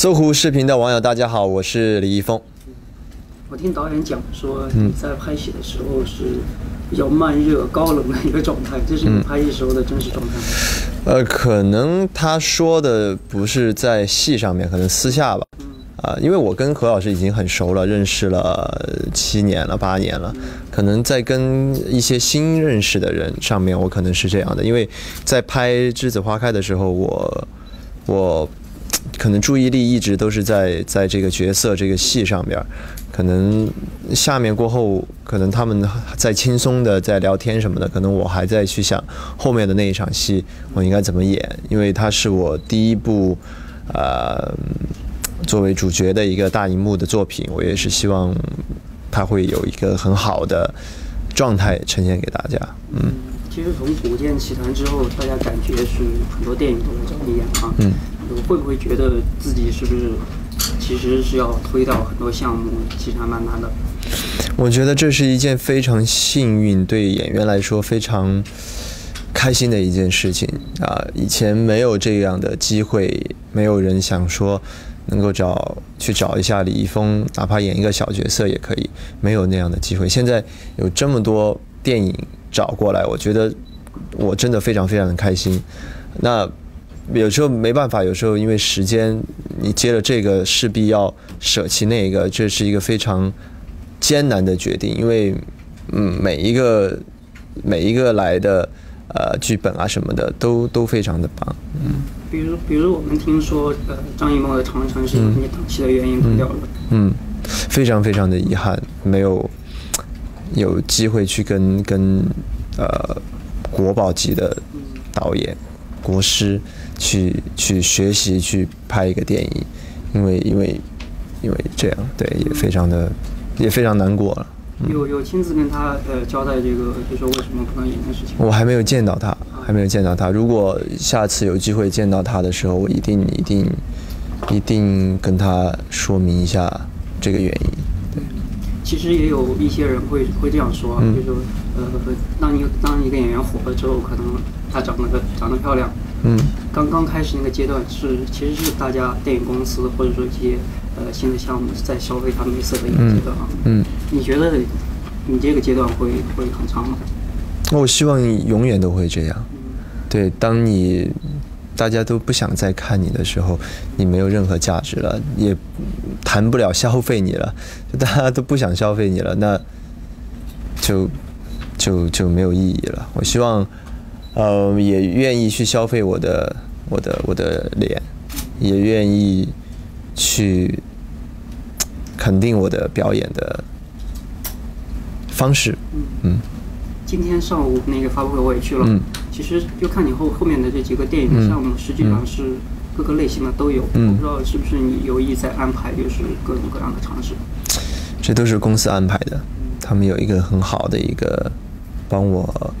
搜狐视频的网友，大家好，我是李易峰。我听导演讲说，你在拍戏的时候是比较慢热、高冷的一个状态，这是你拍戏时候的真实状态吗？呃，可能他说的不是在戏上面，可能私下吧。啊，因为我跟何老师已经很熟了，认识了七年了、八年了，可能在跟一些新认识的人上面，我可能是这样的。因为在拍《栀子花开》的时候，我我可能注意力一直都是在在这个角色、这个戏上边，可能下面过后，可能他们在轻松的在聊天什么的，可能我还在去想后面的那一场戏我应该怎么演，因为它是我第一部，呃。作为主角的一个大荧幕的作品，我也是希望他会有一个很好的状态呈现给大家。嗯，其实从《古剑奇谭》之后，大家感觉是很多电影都在找你演啊。嗯，会不会觉得自己是不是其实是要推到很多项目，其实还蛮难的？我觉得这是一件非常幸运，对演员来说非常开心的一件事情啊！以前没有这样的机会，没有人想说。能够找去找一下李易峰，哪怕演一个小角色也可以，没有那样的机会。现在有这么多电影找过来，我觉得我真的非常非常的开心。那有时候没办法，有时候因为时间，你接了这个势必要舍弃那个，这是一个非常艰难的决定。因为嗯，每一个每一个来的呃剧本啊什么的都都非常的棒，嗯。比如，比如我们听说，呃，张艺谋的《长城》是因为档期的原因断掉了。嗯，非常非常的遗憾，没有有机会去跟跟呃国宝级的导演国师去去学习去拍一个电影，因为因为因为这样，对，也非常的也非常难过了。有有亲自跟他呃交代这个，就说为什么不能演的事情。我还没有见到他。还没有见到他。如果下次有机会见到他的时候，我一定一定一定跟他说明一下这个原因。对，其实也有一些人会会这样说，啊，就说呃，当一个当一个演员火了之后，可能他长得长得漂亮，嗯，刚刚开始那个阶段是其实是大家电影公司或者说一些呃新的项目在消费他美色的一个阶段啊。嗯，你觉得你这个阶段会会很长吗？我希望永远都会这样。对，当你大家都不想再看你的时候，你没有任何价值了，也谈不了消费你了，就大家都不想消费你了，那就就就没有意义了。我希望，呃，也愿意去消费我的我的我的脸，也愿意去肯定我的表演的方式。嗯。今天上午那个发布会我也去了，其实就看你后后面的这几个电影的项目，实际上是各个类型的都有。我不知道是不是你有意在安排，就是各种各样的尝试。这都是公司安排的，他们有一个很好的一个帮我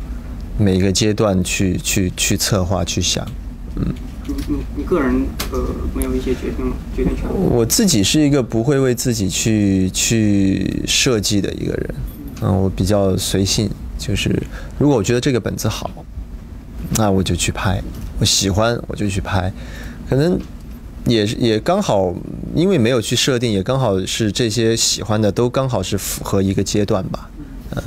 每个阶段去去去策划去想。嗯，你你你个人呃没有一些决定决定权？我自己是一个不会为自己去去设计的一个人，嗯，我比较随性。就是，如果我觉得这个本子好，那我就去拍。我喜欢我就去拍，可能也也刚好，因为没有去设定，也刚好是这些喜欢的都刚好是符合一个阶段吧。嗯。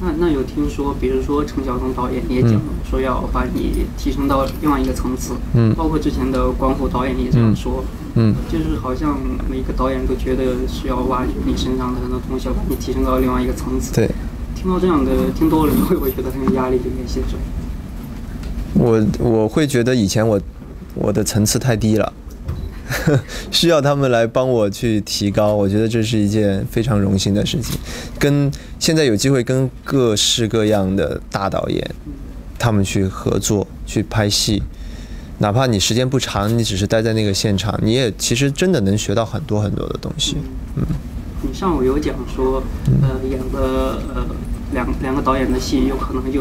那那有听说，比如说陈晓东导演也讲说要把你提升到另外一个层次。嗯。包括之前的关虎导演也这样说。嗯。就是好像每个导演都觉得是要挖掘你身上的很多东西，把你提升到另外一个层次。对。听到这样的，听多了，你会不会觉得很有压力？就演戏的时候，我我会觉得以前我我的层次太低了，需要他们来帮我去提高。我觉得这是一件非常荣幸的事情。跟现在有机会跟各式各样的大导演，他们去合作去拍戏，哪怕你时间不长，你只是待在那个现场，你也其实真的能学到很多很多的东西。嗯，你上午有讲说，呃，演了呃。两两个导演的戏有可能就。